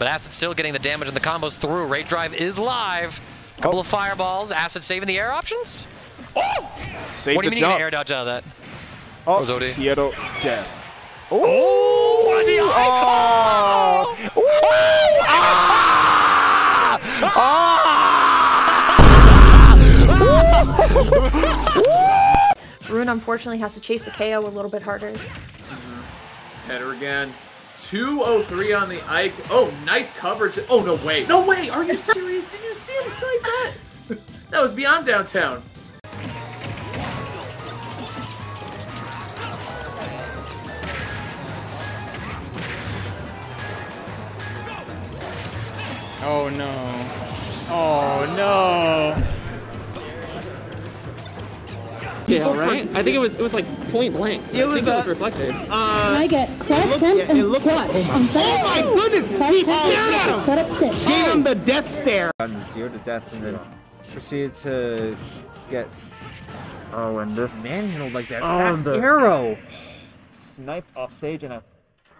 But Acid still getting the damage and the combos through. Rage Drive is live. Couple Oh. of fireballs. Acid saving the air options. Oh! Save what do you the mean you can air dodge out of that? Oh, was OD. Kyoto death. Oh, what a DI! Oh! oh! Ah! Rune unfortunately has to chase the KO a little bit harder. Mm-hmm. Header again. 203 on the Ike. Oh, nice coverage. Oh, no way. No way. Are you serious? Did you see him snipe that? that was beyond downtown. Oh no. Oh no. Yeah, right. I think it was it was like point blank. It I was, think it uh, was reflected. Uh, I get Clark looked- Kent yeah, and it looked- Squatch on setup Oh my goodness, Clark he stared at him. setup six. gave him the death stare. gotten zero to death and then proceeded to get oh and this manhandled like that. Oh, that the- arrow sniped off stage and a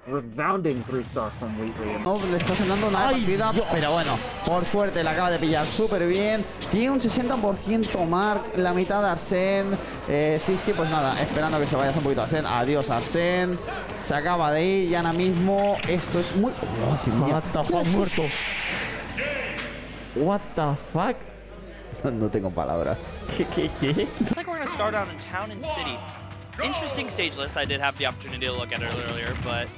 resounding three star from Wheatley. No, le está sonando una partida, pero bueno, por suerte la acaba de pillar súper bien. Tiene un 60% Mark, la mitad de Arsen. Eh, Siski, pues nada, esperando que se vaya un poquito Arsen. Adiós Arsen. Se acaba de ir y ahora mismo esto es muy... Oh. What the fuck, muerto. What the fuck? No tengo palabras. ¿Qué, qué, qué? Looks like we're going to start out in Town and City. Interesting stage list. I did have the opportunity to look at it earlier, but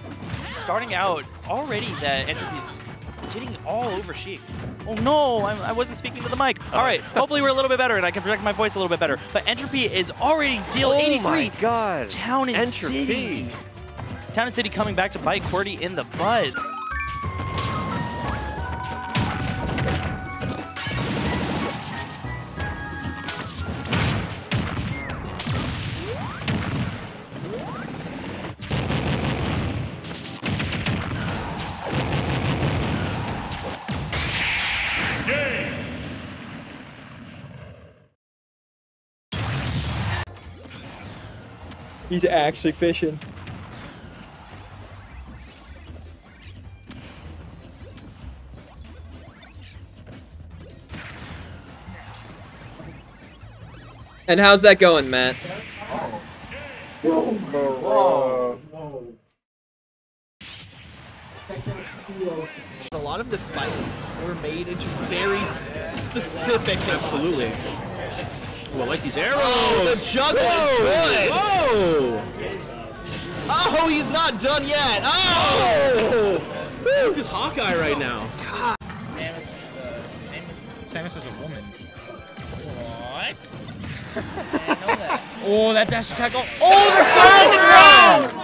starting out already, the entropy's getting all over Sheik. Oh no, I'm, I wasn't speaking to the mic. All right, hopefully we're a little bit better and I can project my voice a little bit better. But entropy is already deal 83. Oh my god. Town and Entropy. City. Town and City coming back to bite Qwerty in the butt. He's actually fishing. And how's that going, Matt? A lot of the spikes were made into very specific Absolutely. Well, like these arrows. Oh, the juggle is good. Whoa! Oh, he's not done yet. Oh! Luke is Hawkeye right now. Samus, uh, Samus, Samus was a woman. What? Oh, that dash attack! Oh, oh the first round!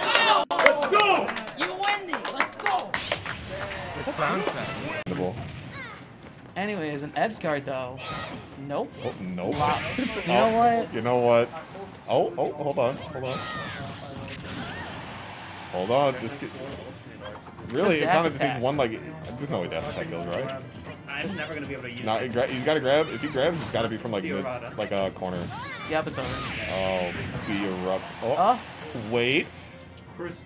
Anyways, an edge guard though. Nope. Oh, nope. Wow. You Oh, know what? You know what? Oh, oh, hold on, hold on. Hold on, this kid. Really, it kind of just needs one like. There's no way dash attack goes right. I'm never gonna be able to use No, he gra- he's got to grab. If he grabs, it's got to be from like mid, like a corner. Yep, it's over. Oh, the erupt. Oh, Oh. wait, Chris.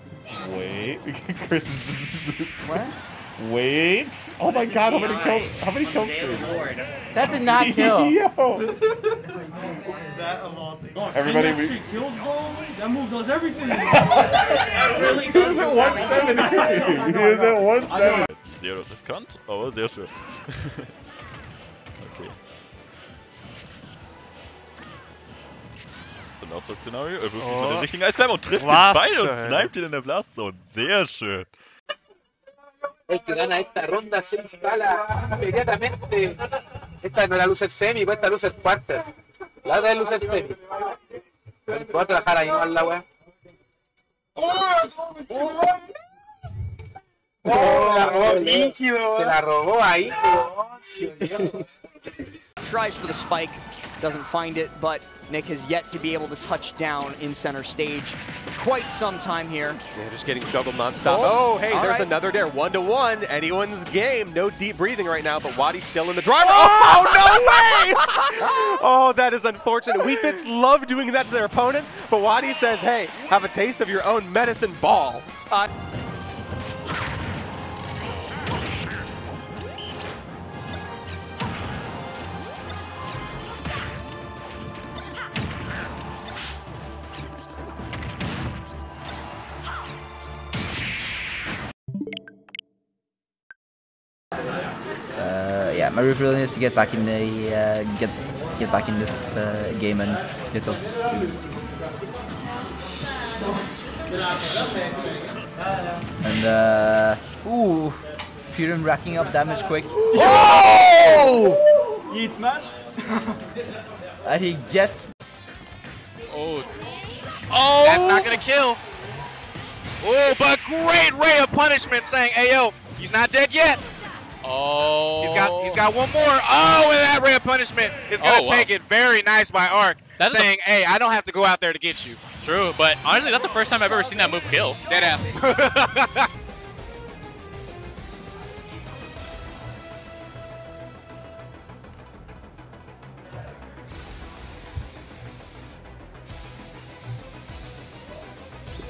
wait. Chris. What? Wait. Oh my God! How many kills? How many kills? That did not kill. Yo. Everybody, we. kills, bro. That move does everything. He was at 170. He was at 170. Sehr riskant, aber sehr schön. okay. So ein Ausdrucksszenario. Er wirft Oh. den richtigen Eiskleimer und trifft Was den Bein und sniped ihn in der Blastzone. Sehr schön. El que gana esta ronda se instala inmediatamente. Esta no es la luz semi, pues esta luz es quarter. La otra es luz semi. Voy a trabajar ahí mal la wea. Oh, la robó, se la robó ahí. Tries for the spike, doesn't find it, but Nick has yet to be able to touch down in center stage quite some time here. Yeah, just getting juggled nonstop. Oh, Oh, hey, there's right. another dare. One to one. Anyone's game. No deep breathing right now, but Wadi's still in the driver. Oh, no way! oh, that is unfortunate. Wii Fits love doing that to their opponent, but Wadi says, hey, have a taste of your own medicine ball. Uh, my roof really needs to get back in the uh, get get back in this uh, game and get those. And uh, ooh, Purim racking up damage quick. Oh! Yeet smash. and he gets. Oh. Oh! That's not gonna kill. Oh, but great ray of punishment saying, "Hey yo, he's not dead yet." Oh. He's got one more. Oh, and that ray of punishment is gonna Oh, wow. take it very nice by Arc, That's the- saying, "Hey, I don't have to go out there to get you." True, but honestly, that's the first time I've ever seen that move kill. Dead ass.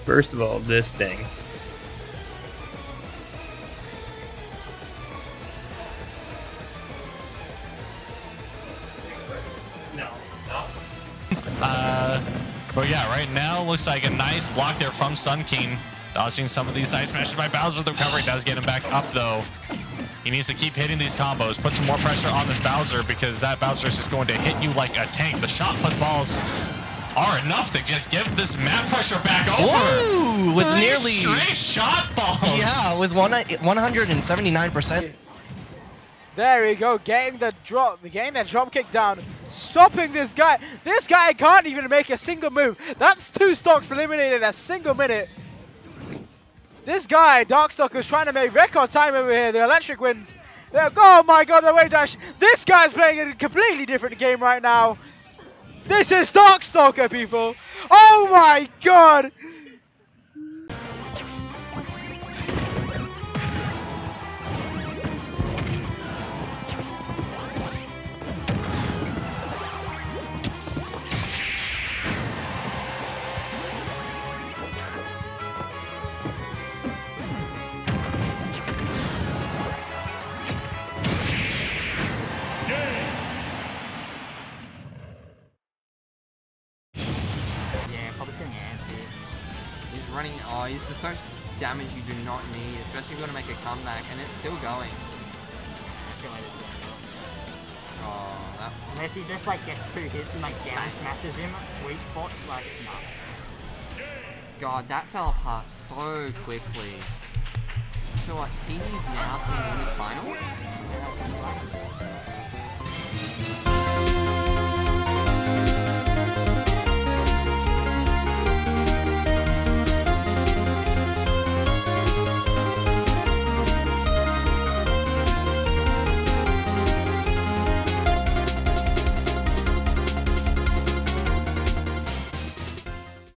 First of all, this thing. But yeah, right now looks like a nice block there from Sun King. Dodging some of these side smashes by Bowser. The recovery does get him back up though. He needs to keep hitting these combos, put some more pressure on this Bowser because that Bowser is just going to hit you like a tank. The shot put balls are enough to just give this map pressure back over. Whoa! With Three nearly straight shot balls. Yeah, with one 179%. There we go, getting the drop, getting that drop kick down, stopping this guy. This guy can't even make a single move. That's two stocks eliminated in a single minute. This guy, Darkstalker's trying to make record time over here. The electric wins. Oh my god, the way dash. This guy's playing a completely different game right now. This is Darkstalker, people. Oh my god. Yeah, probably couldn't answer it. He's running, oh, he's just so much damage you do not need, especially if you're going to make a comeback, and it's still going. Oh, that... Unless he just like gets two hits and like down smashes him, sweet spot, like, no. God, that fell apart so quickly. So what, TD's now seeing